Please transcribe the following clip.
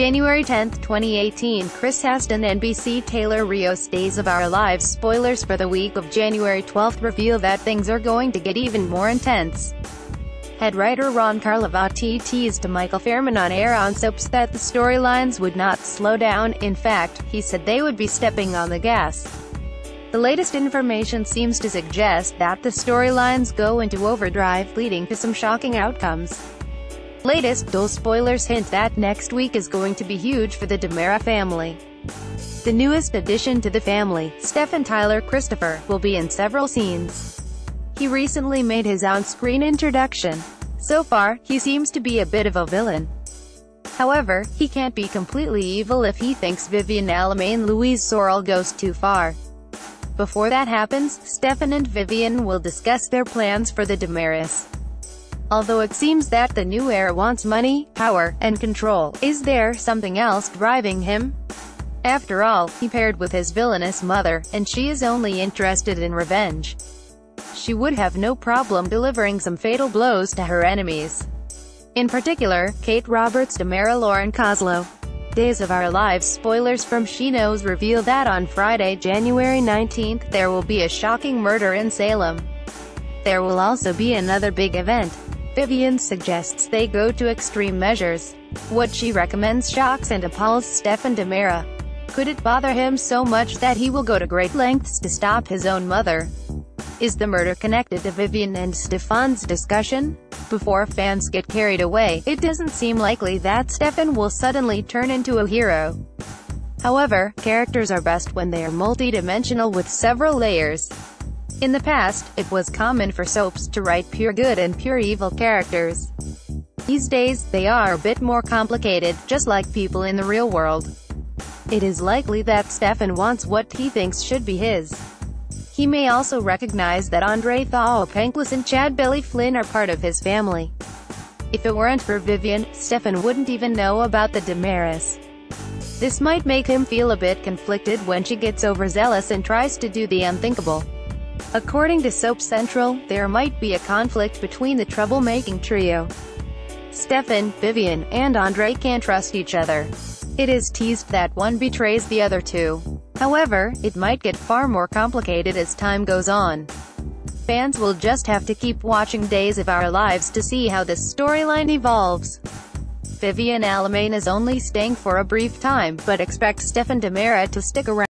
January 10, 2018 Chris Haston NBC Taylor Rios Days of Our Lives Spoilers for the week of January 12 reveal that things are going to get even more intense. Head writer Ron Carlivati teased to Michael Fairman on air on Soaps that the storylines would not slow down, in fact, he said they would be stepping on the gas. The latest information seems to suggest that the storylines go into overdrive, leading to some shocking outcomes. Latest, those spoilers hint that next week is going to be huge for the DiMera family. The newest addition to the family, Stefan Tyler Christopher, will be in several scenes. He recently made his on-screen introduction. So far, he seems to be a bit of a villain. However, he can't be completely evil if he thinks Vivian Alamain Louise Sorel goes too far. Before that happens, Stefan and Vivian will discuss their plans for the DiMeras. Although it seems that the new heir wants money, power, and control, is there something else driving him? After all, he paired with his villainous mother, and she is only interested in revenge she would have no problem delivering some fatal blows to her enemies. In particular, Kate Roberts DiMera Lauren Koslow. Days of Our Lives spoilers from She Knows reveal that on Friday, January 19, there will be a shocking murder in Salem. There will also be another big event. Vivian suggests they go to extreme measures. What she recommends shocks and appalls Stefan DiMera. Could it bother him so much that he will go to great lengths to stop his own mother? Is the murder connected to Vivian and Stefan's discussion? Before fans get carried away, it doesn't seem likely that Stefan will suddenly turn into a hero. However, characters are best when they are multi-dimensional with several layers. In the past, it was common for soaps to write pure good and pure evil characters. These days, they are a bit more complicated, just like people in the real world. It is likely that Stefan wants what he thinks should be his. He may also recognize that Andre Thaao Penghlis and Chad Billy Flynn are part of his family. If it weren't for Vivian, Stefan wouldn't even know about the DiMeras. This might make him feel a bit conflicted when she gets overzealous and tries to do the unthinkable. According to Soap Central, there might be a conflict between the troublemaking trio. Stefan, Vivian, and Andre can't trust each other. It is teased that one betrays the other two. However, it might get far more complicated as time goes on. Fans will just have to keep watching Days of Our Lives to see how this storyline evolves. Vivian Alamain is only staying for a brief time, but expect Stefan DiMera to stick around.